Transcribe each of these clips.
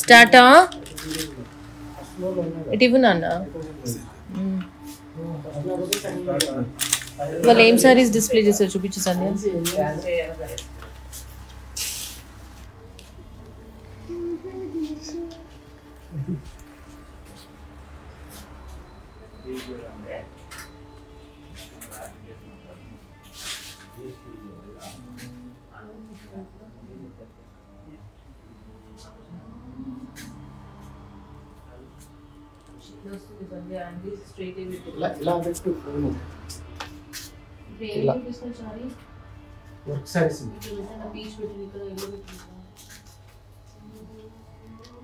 స్టార్టా ఇటు ఇవ్వు వాళ్ళు ఏం సారీస్ డిస్ప్లే చేశారు చూపించు సంధ్య ఇలా ఇలా పెట్టు किला work size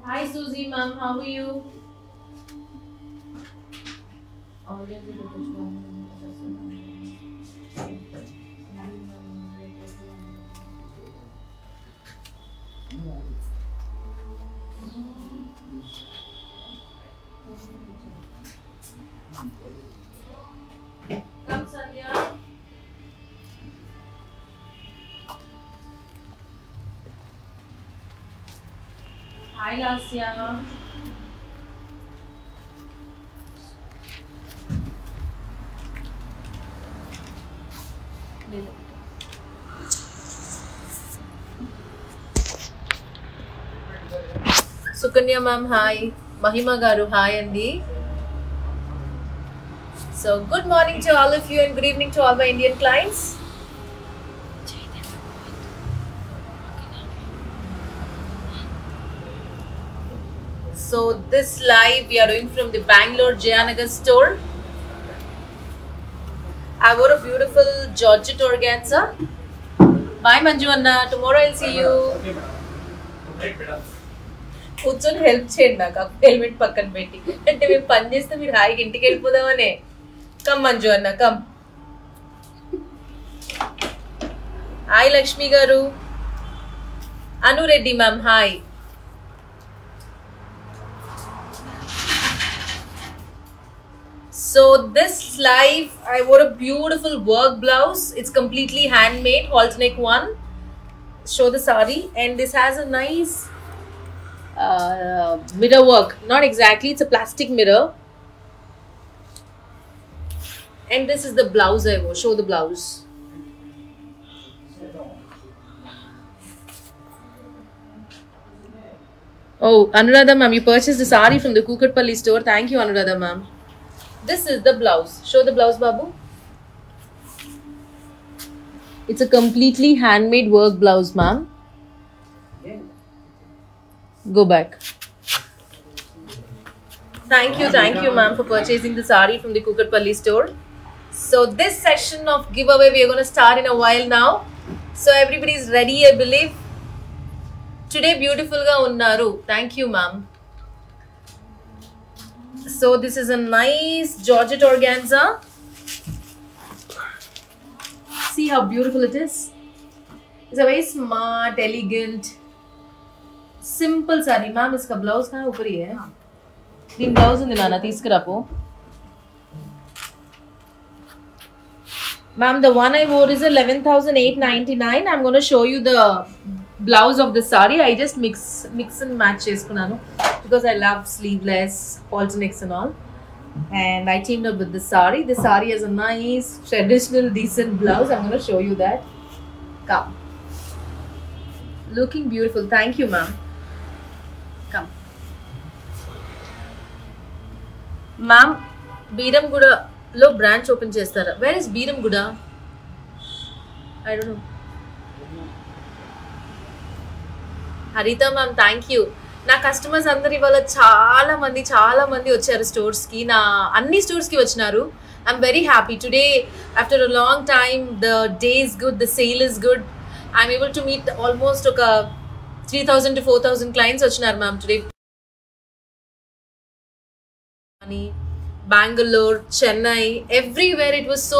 hi Suji ma'am how are you online Hi Lasya. Sukanya ma'am hi మహిమ గారు హాయ్ అండి so good morning to all of you and good evening to all my Indian clients So this live we are doing from the Bangalore Jayanagar store. I wore a beautiful Georgette organza. Bye Manju Anna. Tomorrow I'll see you. కూర్చొని help చేయండి నాకు helmet పక్కన పెట్టి అంటే మేము పని చేస్తే మీరు హాయిగా ఇంటికి వెళ్ళిపోదామనే కమ్ మంజు అన్న కమ్ హాయ్ లక్ష్మి గారు Anureddy ma'am hi So this live, I wore a beautiful work blouse. It's completely handmade, halter neck one. Show the sari, and this has a nice uh, mirror work. Not exactly, it's a plastic mirror. And this is the blouse I wore. Show the blouse. Oh, Anuradha ma'am, you purchased the sari from the Kukatpalli store. Thank you, Anuradha ma'am. This is the blouse. Show the blouse, Babu. It's a completely handmade work blouse, ma'am. Go back. Thank you, thank you, ma'am, for purchasing the sari from the Kukatpalli store. So this session of giveaway we are going to start in a while now. So everybody is ready, I believe. Today beautiful ga unnaru. Thank you, ma'am. So this is a nice Georgette organza. See how beautiful it is. It's a very smart, elegant, simple sari. Ma'am, इसका blouse कहाँ ऊपर ही है? దీని blouse ఉంది నాన్న తీసుకురాపో Ma'am, the one I wore is 11,899. I'm going to show you the blouse of the sari i just mix mix and match చేసుకున్నాను. Because i love sleeveless alternates and all. And i teamed up with the sari. The sari has a nice traditional decent blouse. I'm going to show you that. Come. Looking beautiful. Thank you ma'am. Come. Ma'am branch open chest where is Beeramguda i don't know. Haritha ma'am thank you నా customers అందరు ఇవాళ చాలా మంది చాలా మంది వచ్చారు స్టోర్స్కి నా అన్ని స్టోర్స్కి వచ్చినారు. I'm very happy today after a long time the day is good the sale is good I'm able to meet almost ఒక three thousand to four thousand clients వచ్చినారు మ్యామ్ టుడే కానీ Bengaluru Chennai everywhere it was so.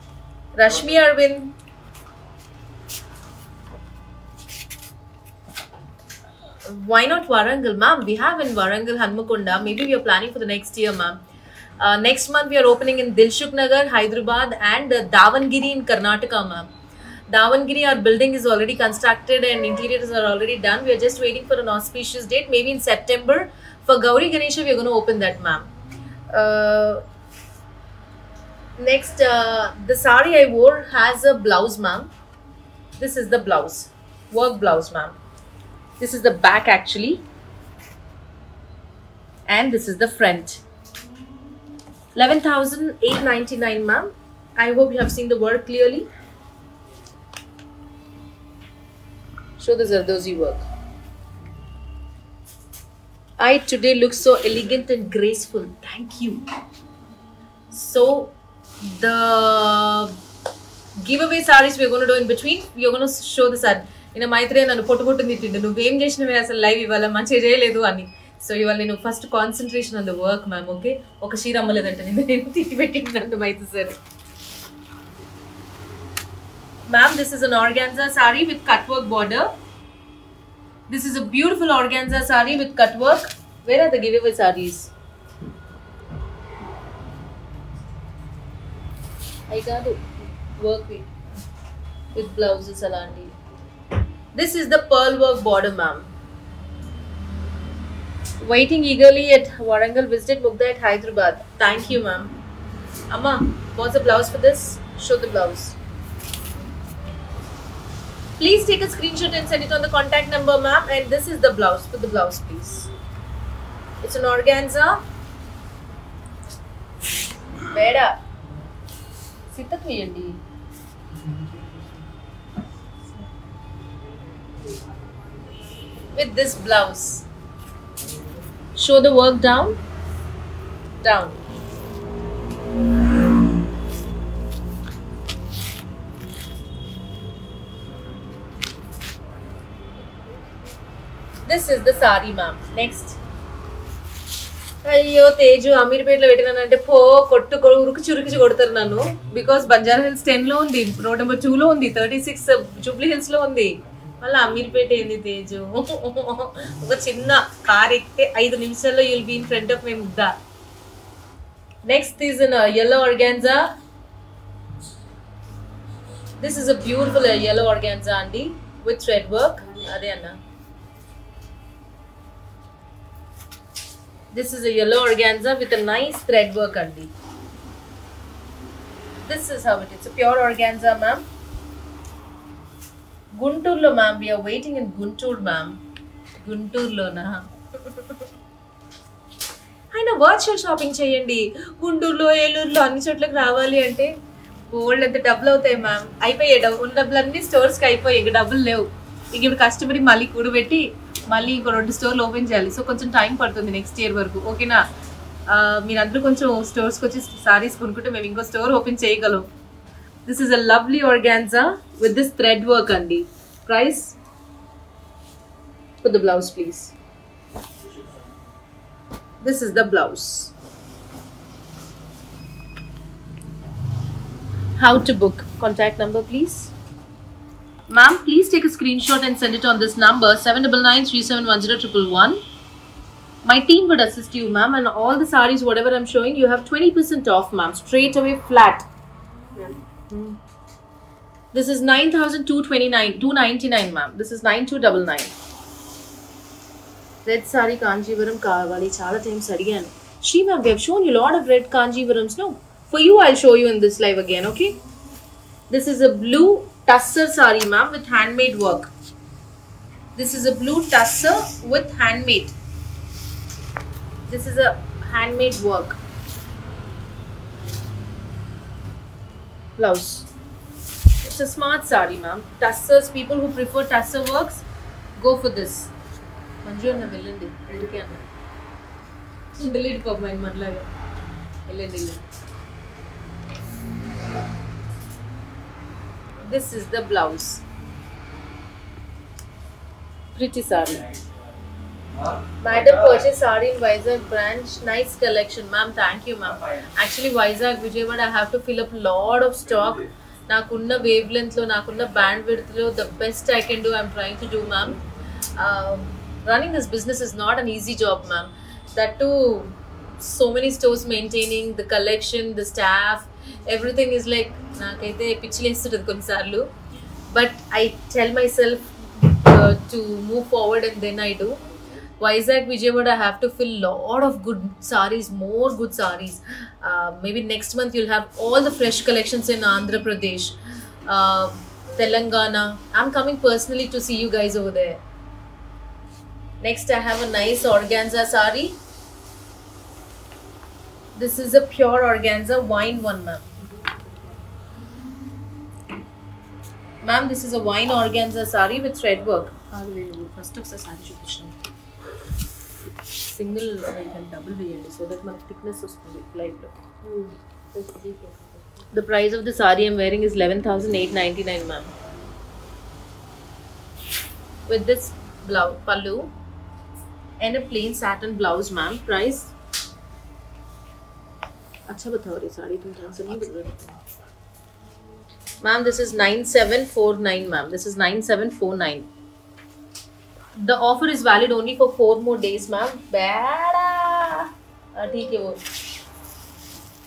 Rashmi Arvind. Why not Warangal, ma'am? We have in Warangal, Hanmakonda. Maybe we are planning for the next year, ma'am. Uh, next month, we are opening in Dilsukhnagar, Hyderabad, and uh, Davangere in Karnataka, ma'am. Davangere, our building is already constructed and interiors are already done. We are just waiting for an auspicious date, maybe in September. For Gauri Ganesha, we are going to open that, ma'am. Uh, next, uh, the sari I wore has a blouse, ma'am. This is the blouse, work blouse, ma'am. This is the back actually, and this is the front. 11,899, ma'am. I hope you have seen the work clearly. Show the Zardozi work. I today look so elegant and graceful. Thank you. So, the giveaway sarees we're going to do in between. We're going to show the sari. నిన్న మైత్రే నన్ను పొట్టు పొట్టు తిట్టిండు నువ్వేం చేసినవే అసలు live ఇవ్వాలి మంచిగా చేయలేదు అని సో ఇవాళ నేను first concentration on the work ma'am okay ఒక షీర్ అమ్మలేదంట నేను నేను తిట్టి పెట్టిందంట Maitri sir ma'am this is an organza sari with cut work border this is a beautiful organza sari with cut work where are the giveaway saris I got అవి Work with with blouses, అలాంటివి This is the pearl work border ma'am waiting eagerly at Warangal Visited, Mugdha at Hyderabad. Thank you, ma'am. Amma, what's the blouse for this? Show the blouse. Please take a screenshot and send it on the contact number, ma'am. And this is the blouse. Put the blouse, please. It's an organza. Better Sitak వేయండి with this blouse. Show the work down, down. This is the sari, ma'am. Next. అయ్యో తేజు అమీర్పేటలో పెట్టినానంటే పో కొట్టు ఉరుకు చురుకుచి కొడతారు నన్ను. Because Banjara hills టెన్లో ఉంది road number two లో ఉంది థర్టీ సిక్స్ జూబ్లీ హిల్స్లో ఉంది. మళ్ళీ అమీర్పేట ఏంది తేజు? ఒక చిన్న కార్ ఎక్కితే ఐదు నిమిషాల్లో you'll be in front of my ముద్ద next is in organza this is a beautiful yellow organza అండి విత్ రెడ్ వర్క్ అదే అన్నా. This is yellow organza with nice thread work అండి. This is how it it's pure organza ma'am గుంటూరులో ma'am we're waiting in Guntur ma'am గుంటూరులోనా? అయినా virtual shopping చేయండి. గుంటూరులో ఏలూరులో అన్ని చోట్లకి రావాలి అంటే ఓల్డ్ ఎంత డబ్బులు అవుతాయి మ్యామ్ అయిపోయాయి డబ్బు ఉన్న డబ్బులు అన్ని స్టోర్స్కి అయిపోయాయి ఇక డబ్బులు లేవు. ఇక ఇప్పుడు కస్టమర్కి మళ్ళీ కూడబెట్టి మళ్ళీ ఇంకో రెండు స్టోర్లు ఓపెన్ చేయాలి. సో కొంచెం టైం పడుతుంది నెక్స్ట్ ఇయర్ వరకు. ఓకేనా? మీరందరూ కొంచెం స్టోర్స్కి వచ్చి సారీస్ కొనుక్కుంటే మేము ఇంకో స్టోర్ ఓపెన్ చేయగలం. This is a lovely organza with this thread work అండి. Price for the blouse please this is the blouse how to book contact number please ma'am please take a screenshot and send it on this number 7993710111 my team would assist you ma'am and all the sarees whatever i'm showing you have 20% off ma'am straight away flat Mm. this is 9229 299 ma'am this is 9299 red sorry Kanjeevaram కావాలి చాలా times అడిగాను Shri ma'am we shown you lot of red కాంజీవరమ్స్ no for you I show you in this live again okay this is a blue tussar sorry ma'am with hand made work this is a blue tussar with hand made This is a handmade work. Blouse. It's a smart sari, ma'am. Tussers, people who prefer tusser works, go for this. Manju అన్న వెళ్ళండి ఎందుకే అన్న ఉండలేడు పాపం ఆయన మనలాగా వెళ్ళండి వెళ్ళండి this is the blouse. Pretty sari madam purchase sari in Vizag branch. Nice collection ma'am. Thank you ma'am. Actually Vizag Vijayawada I have to fill up lot of stock. Nakunna wavelength lo nakunna bandwidth lo the best I can do I'm trying to do ma'am. Um, running this business is not an easy job ma'am. That too so many stores maintaining the collection the staff everything is like నాకైతే పిచ్చిలేస్తుంటుంది కొన్నిసార్లు but I tell my self uh, to move forward and then I do. Vizag, Vijayawada, I have to fill lot of good saris, more good saris. Uh, maybe next month you'll have all the fresh collections in Andhra Pradesh, uh, Telangana. I'm coming personally to see you guys over there. Next, I have This is a pure organza wine one, ma'am. Ma'am this is a wine organza sari with thread work first ఒకసారి sorry చూపించాను single double వేయండి so that మనకి thickness వస్తుంది లైట్లో the price of the sorry I'm wearing is eleven thousand eight ninety nine ma'am with this blouse పల్లు and a plain satin blouse ma'am price अच्छा बताओ रे साड़ी तुम ध्यान से नहीं बोल रहे ma'am this is 9749 ma'am this is 9749 the offer is valid only for four more days ma'am बैडा ठीक है, वो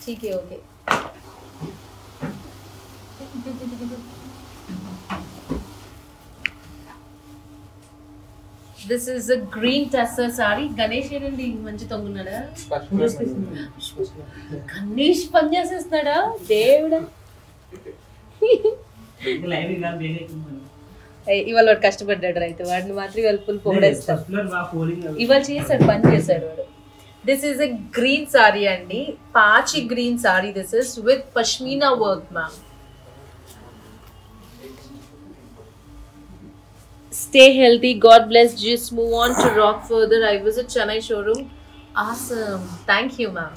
ठीक है okay okay. This is a green tussar sari Ganesh ఏనండి మంచి తొంగున్నాడా? గణేష్ పని చేసేస్తున్నాడా? దేవుడా. ఇవాళ వాడు కష్టపడ్డాడు రైతు. వాడిని మాత్రం ఇవాళ ఫుల్ పొగడేస్తాడు. ఇవాళ చేశాడు పని చేశాడు వాడు. This is a green sari అండి. పాచి green sari this is with pashmina work ma'am Stay healthy. God bless. Just move on to rock further. I was at Chennai showroom. Awesome. Thank you, ma'am.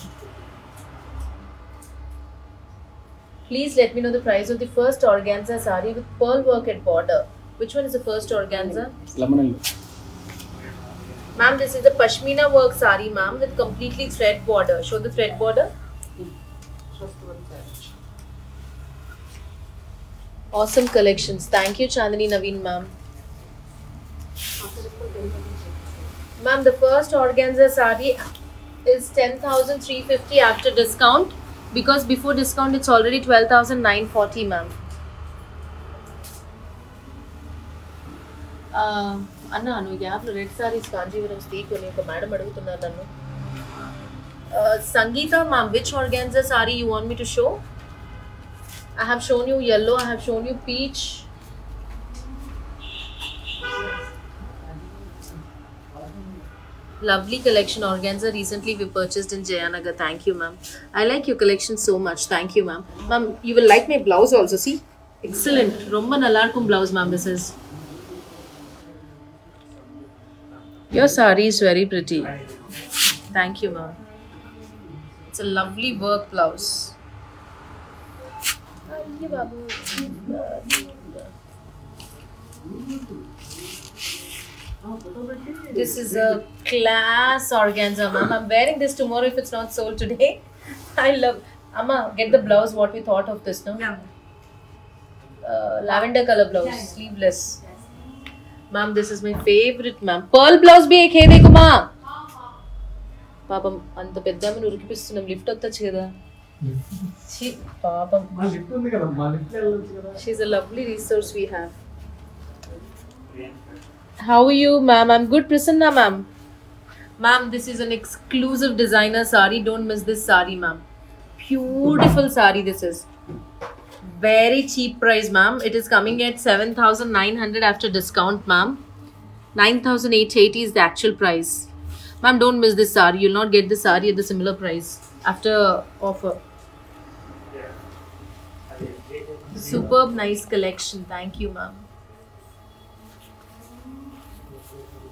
Please let me know the price of the first organza sari with pearl work at border. Which one is the first organza? Lamanello. Ma'am, this is the pashmina work sari, ma'am, with completely thread border. Show the thread border. Awesome collections. Thank you, Chandani Naveen, ma'am. Ma'am, the first organza sari is 10,350 after discount because before discount it's already 12,940, ma'am. Uh, అన్న నువ్వు యాప్లో red saris Kanjeevaram తీసుకొని ఒక madam అడుగుతున్నారు నన్ను సంగీత ma'am which organza sorry you want me to show I have shown you yellow I have shown you peach Lovely collection organza recently we purchased in Jayanagar. Thank you, ma'am. I like your collection so much. Thank you, ma'am. Ma'am, you will like my blouse also. See, excellent. Romba nalarkum blouse, ma'am. This is. Your sari is very pretty. Thank you, ma'am. It's a lovely work blouse. This is a class organza, ma'am. I'm wearing this tomorrow if it's not sold today. I love. Amma, get the blouse. What we thought of this, no? Uh, lavender color blouse, sleeveless. Ma'am, this is my favorite, ma'am. Pearl blouse be ek hai dekho, ma. పాపం అంత పెద్ద ఆమెను ఉరికిపిస్తున్నాం lift వద్దచ్చు కదా పాపం she's a lovely resource we have How are you, ma'am? I'm good, Prasanna, ma'am. Ma'am, this is an exclusive designer sari. Don't miss this sari, ma'am. Beautiful sari, this is. Very cheap price, ma'am. It is coming at 7,900 after discount, ma'am. 9,880 is the actual price. Ma'am, don't miss this sari. You'll not get this sari at the similar price after offer. Superb, nice collection. Thank you, ma'am.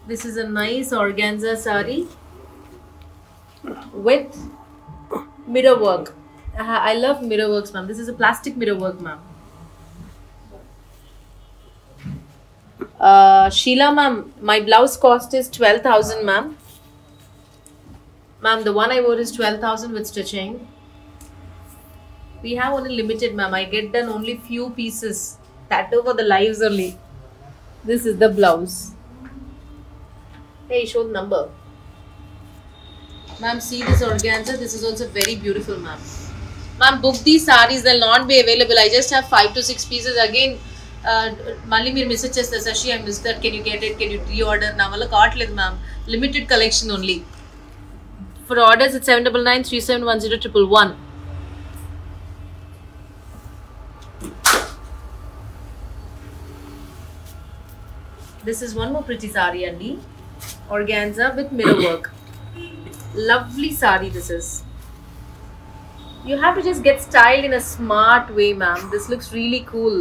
This is a nice organza sari with mirror work. Uh, I love mirror works, ma'am. This is a plastic mirror work, ma'am. Uh, Sheila, ma'am, my blouse cost is 12,000, ma'am. Ma'am, the one I wore is 12,000 with stitching. We have only limited, ma'am. I get done only few pieces. That over the lives only. This is the blouse. Hey, show the number. Ma'am, see this organza. This is also very beautiful, ma'am. Ma'am, book these sarees. They'll not be available. I just have five to six pieces. Again, మళ్ళీ మీరు miss చేస్తారు Shashi I miss that can you get it can you re order నా వల్ల కావట్లేదు ma'am limited collection only for orders it seven double nine three seven one zero triple one This is one more pretty sari, Andy. Organza with mirror work. Lovely sari, this is. You have to just get styled in a smart way, ma'am. This looks really cool.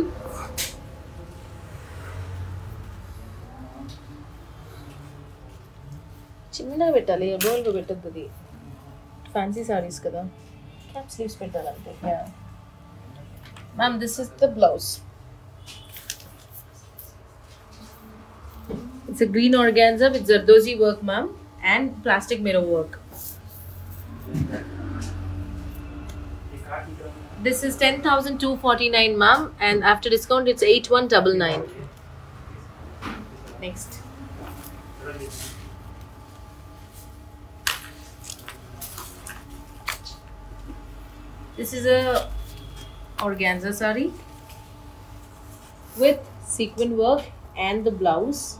చిన్న పెట్టాలి రోల్గా పెట్టద్దు అది fancy saris కదా cap sleeves పెట్టాలంటే ma'am this is the blouse It's a green organza with Zardozi work, ma'am, and plastic mirror work. This is 10,249, ma'am, and after discount, it's 8199. Next. This is a organza sari with sequin work and the blouse.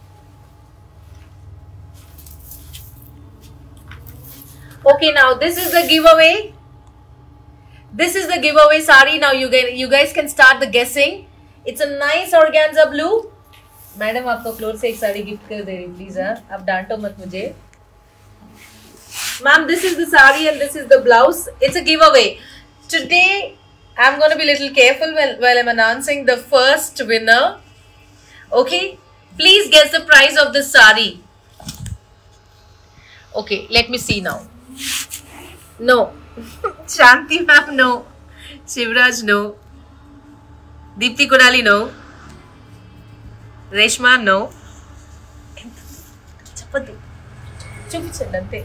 okay now this is the giveaway this is the giveaway sari now you guys you guys can start the guessing it's a nice organza blue madam आपको floor से एक sari gift कर दे रही please हाँ आप डांटो मत मुझे Ma'am, this is the sari and this is the blouse. It's a giveaway. Today, I'm going to be a little careful while, while I'm announcing the first winner. Okay? Please guess the price of this sari. Okay, let me see now. No. Shanti ma'am, no. Shivraj, no. Deepthi Kodali, no. Reshma, no. చెప్పద్దు చూపించండి అంతే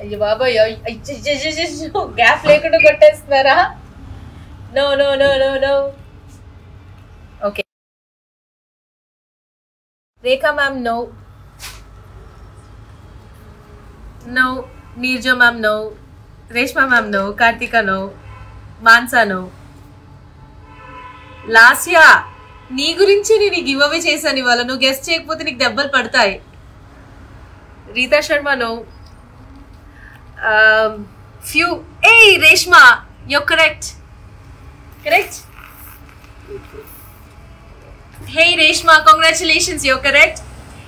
అయ్యో బాబాయ్ gap లేకుండా కొట్టేస్తున్నారా no no no no no okay Rekha ma'am no no Neerja ma'am no Reshma ma'am no Karthika no Mansa no Lasya నీ గురించి నేను give away చేశాను ఇవాళ. నువ్వు గెస్ట్ చేయకపోతే నీకు దెబ్బలు పడతాయి. రీతా శర్మ నవ్వు phew a Reshma yo correct correct hey Reshma congratulations yo correct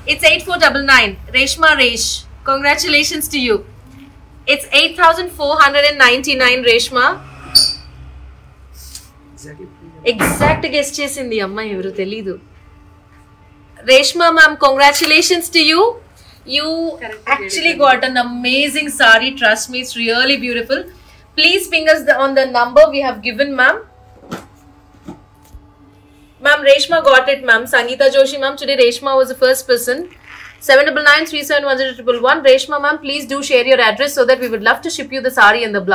it's eight four double nine Reshma Resh congratulations to you. It's 8,499, Reshma. Exactly. Exact guess chase in the Amma Reshma, ma'am, congratulations to you. You actually got an amazing sari. Trust me, it's really beautiful. Please fingers on the number we have given, ma'am. Ma'am, Reshma got it, ma'am. Sangeeta Joshi, ma'am. Today, Reshma was the first person. 799 Reshma ma'am, please do share your address so that we would love to ship you the sari and the blouse.